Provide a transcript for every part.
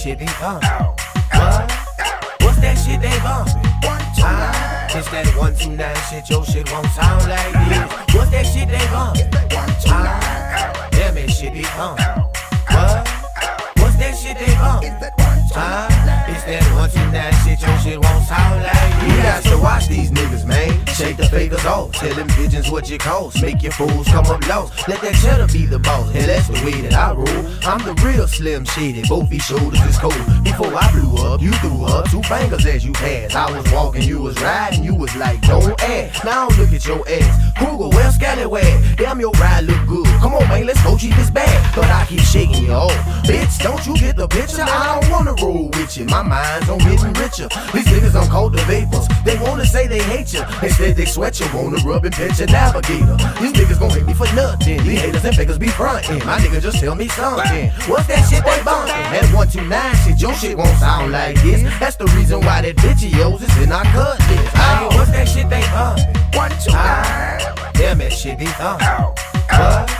shit bumpin'. What? What's that shit they bumpin'? Ah, it's that one two nine shit. Your shit won't sound like this. What's that shit they bumpin'? Ah, damn it, shit be bumpin'. What? What's that shit they bumpin'? Ah, it's that one two nine shit. Your shit won't sound like this. You got to watch these niggas, man. Shake the fakers off. Tell them pigeons what you cost. Make your fools come up lost. Let that cheddar be the boss. And that's the way that I roll. I'm the real Slim Shady. Both these shoulders is cold. Before I blew up, you threw up two fingers as you passed. I was walking, you was riding. You was like, don't ask. Now look at your ass. Kruger, where Scallywag? Damn, your ride look good. Come on, man, let's go cheap this bag. But I keep shaking you off. Bitch, don't you get the picture? I don't wanna roll with you. My mind's on getting richer. These niggas on cold the vapors. They wanna say they hate you. Instead, they sweat you. Wanna rub and pinch your navigator. These niggas gon' hate me for nothing. These haters and fakers be frontin'. My nigga just tell me something. What's that shit they bumpin'? That 129 shit, your shit won't sound like this. That's the reason why that bitch of yours is in our cut list. Hey, what's that shit they bumpin'? One two nine. Ah, damn that shit be bumpin'. What?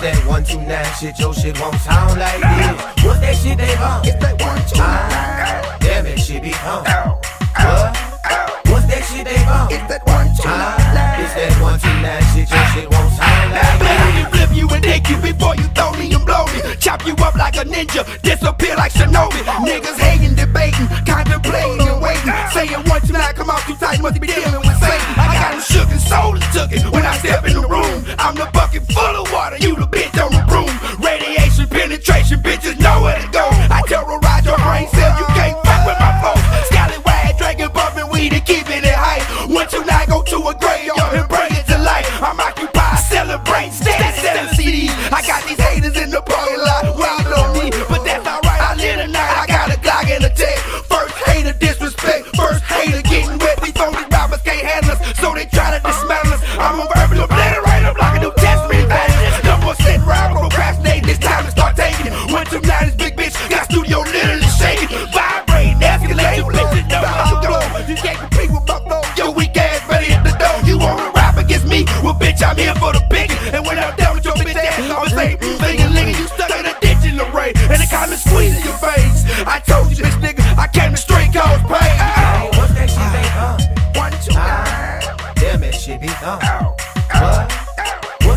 That one two nine shit. Your shit won't sound like this. What's that shit they bumpin'? It's that one two ah, nine. Damn that shit be bumpin'. What? What's that shit they bumpin'? It's that one two ah, nine. It's that one two nine shit. Your shit won't sound like Man, I this. can flip you and take you before you throw me and blow me. Chop you up like a ninja, disappear like Shinobi. Niggas hating, debating, contemplating and waiting. Saying one, two, nine, come out too tight, must be dealing with soul and took it when I step in the room. I'm the bucket full of water, you the bitch on the broom. Radiation, penetration, bitches know where to go.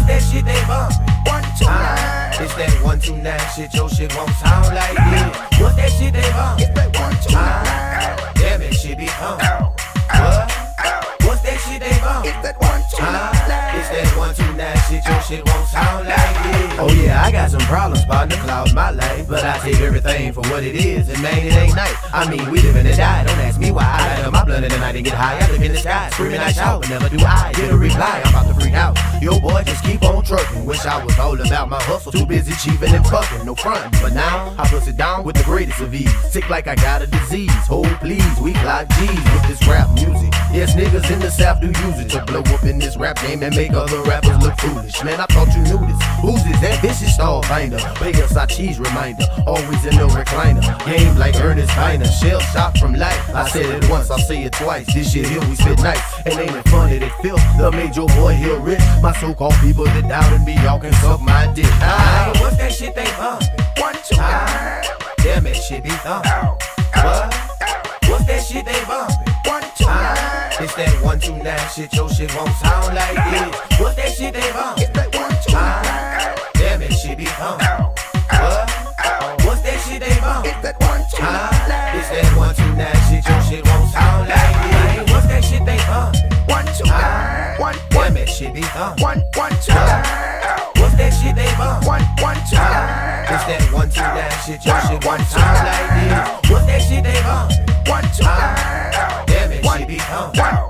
What's that shit they bumpin'? One, two, Ah, nine. it's that one two nine shit. Your shit won't sound like this. What that shit they bumpin'? That one, two, Ah, nine. damn that shit be bumpin'. What? What's that shit they bumpin'? That one, two, Ah, nine. it's that one two nine shit. Your shit won't sound like this. Oh yeah, I got some problems, partner, cloud my life. But I take everything for what it is, and man, it ain't nice. I mean, we live in a die, don't ask me why. I light up my blunt in the night and get high. I look in the sky, screaming I shout, but never do I get a reply. I'm about to out. Yo, boy, just keep on trucking. Wish I was all about my hustle. Too busy cheating and fucking, no front. But now, I push it down with the greatest of ease. Sick like I got a disease. Hold please, we like G's with this rap music. Yes, niggas in the South do use it to blow up in this rap game and make other rappers look foolish. Man, I thought you knew this. Who's this? That vicious star finder. Vegas, I cheese reminder. Always in the recliner. Game like Ernest Viner. Shell shot from life. I said it once, I'll say it twice. This shit here, we spit nice. And ain't it funny that Phil, the major boy here My so-called people that doubted me, y'all can suck my dick. Ah, what's that shit they bumpin'? One, two, Ah, damn that shit be thumpin'. What? What's that shit they bumpin'? one, two, Ah, it's that one two nine shit. Your shit won't sound like this. What's that shit they bumpin'? That one, two, Ah, nine. damn that shit be thumpin'. Be thumpin'. one, one, two, nine. What's that shit they bumpin'? One, one, two, Ah, it's that one two nine shit. Your shit won't sound like this. What's that shit they bumpin'? One, two, Ah, damn it, shit be thumpin'. One,